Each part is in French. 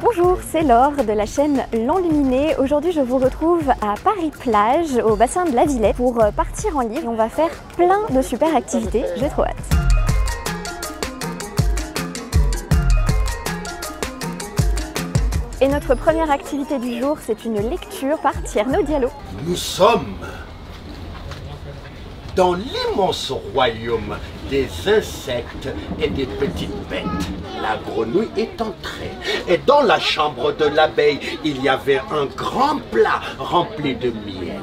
Bonjour, c'est Laure de la chaîne L'Enluminé. Aujourd'hui, je vous retrouve à Paris-Plage, au bassin de la Villette, pour partir en livre. On va faire plein de super activités. J'ai trop hâte. Et notre première activité du jour, c'est une lecture par Tierno Diallo. Nous sommes dans l'immense royaume des insectes et des petites bêtes. La grenouille est entrée et dans la chambre de l'abeille, il y avait un grand plat rempli de miel.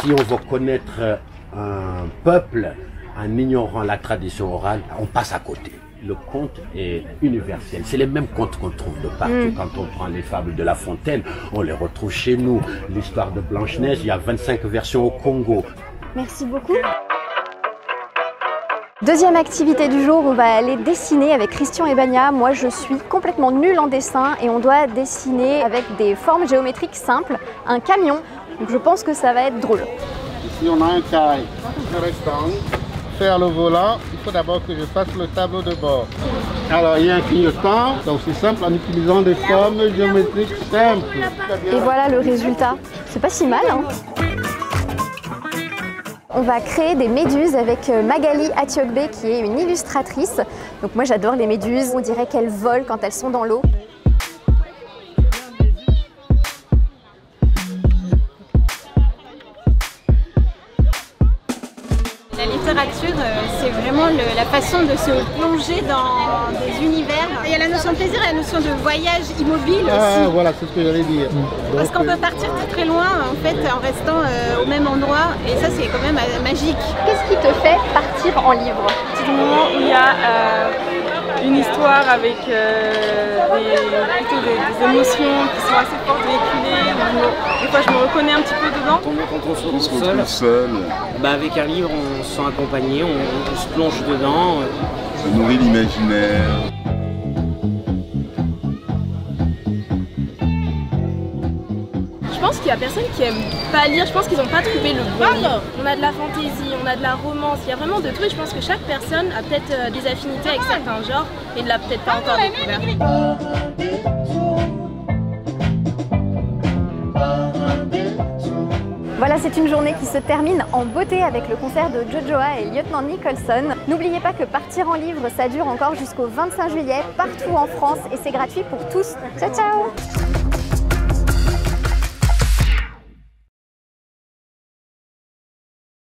Si on veut connaître un peuple en ignorant la tradition orale, on passe à côté le conte est universel. C'est les mêmes contes qu'on trouve de partout. Mm. Quand on prend les fables de La Fontaine, on les retrouve chez nous. L'histoire de Blanche-Neige, il y a 25 versions au Congo. Merci beaucoup. Deuxième activité du jour, on va aller dessiner avec Christian et Bania. Moi, je suis complètement nulle en dessin et on doit dessiner avec des formes géométriques simples un camion. Donc je pense que ça va être drôle. Ici, on a un caille. Le restant, faire le volant, il faut d'abord que je fasse le tableau de bord. Alors, il y a un clignotant, c'est aussi simple en utilisant des formes géométriques simples. Et voilà le résultat. C'est pas si mal, hein on va créer des méduses avec euh, Magali Atiogbe qui est une illustratrice. Donc moi j'adore les méduses, on dirait qu'elles volent quand elles sont dans l'eau. Littérature, euh, c'est vraiment le- la façon de se plonger dans des univers. Il y a la notion de plaisir et la notion de voyage immobile Ah, aussi. voilà, c'est ce que j'allais dire. Parce Donc, qu'on peut partir très très loin en fait en restant euh, au même endroit et ça c'est quand même euh, magique. Qu'est-ce qui te fait partir en livre? Du moment où il y a euh, une histoire avec euh, des, plutôt des, des émotions qui sont assez fortes véhiculées, je me- des fois je me reconnais un petit peu dedans. Quand on se retrouve seul, Bah avec un livre, on se sent accompagné, on, on se plonge dedans. ça nourrit l'imaginaire. Je pense qu'il y a personne qui aime pas lire, je pense qu'ils n'ont pas trouvé le bon livre. On a de la fantaisie, on a de la romance, il y a vraiment de tout et je pense que chaque personne a peut-être euh, des affinités avec certains genres et ne l'a peut-être pas encore découvert. Voilà, c'est une journée qui se termine en beauté avec le concert de Jojoa et Lieutenant Nicholson. N'oubliez pas que partir en livre, ça dure encore jusqu'au 25 juillet partout en France et c'est gratuit pour tous. Ciao ciao